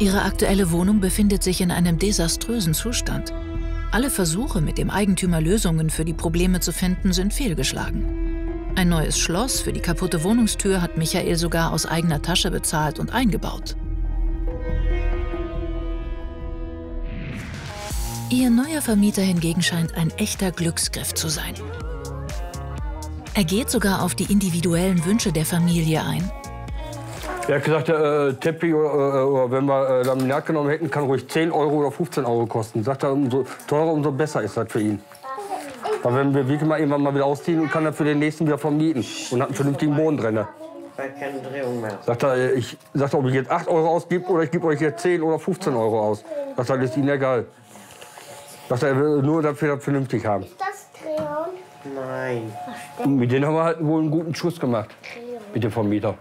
Ihre aktuelle Wohnung befindet sich in einem desaströsen Zustand. Alle Versuche, mit dem Eigentümer Lösungen für die Probleme zu finden, sind fehlgeschlagen. Ein neues Schloss für die kaputte Wohnungstür hat Michael sogar aus eigener Tasche bezahlt und eingebaut. Ihr neuer Vermieter hingegen scheint ein echter Glücksgriff zu sein. Er geht sogar auf die individuellen Wünsche der Familie ein. Er hat gesagt, äh, Teppich oder, äh, oder wenn wir äh, Laminat genommen hätten, kann ruhig 10 Euro oder 15 Euro kosten. Sagt er, umso teurer, umso besser ist das für ihn. Weil wenn wir wirklich mal irgendwann mal wieder ausziehen, kann er für den nächsten wieder vermieten und hat einen vernünftigen Boden drin. Weil keine Drehung mehr. Sagt er, ich sagt er, ob ich jetzt 8 Euro ausgebe oder ich gebe euch jetzt 10 oder 15 Euro aus. Sagt er, das ist ihm egal. Sagt er, er will nur, dass wir das vernünftig haben. Das Drehung. Nein. Und mit denen haben wir halt wohl einen guten Schuss gemacht. Mit dem Vermieter.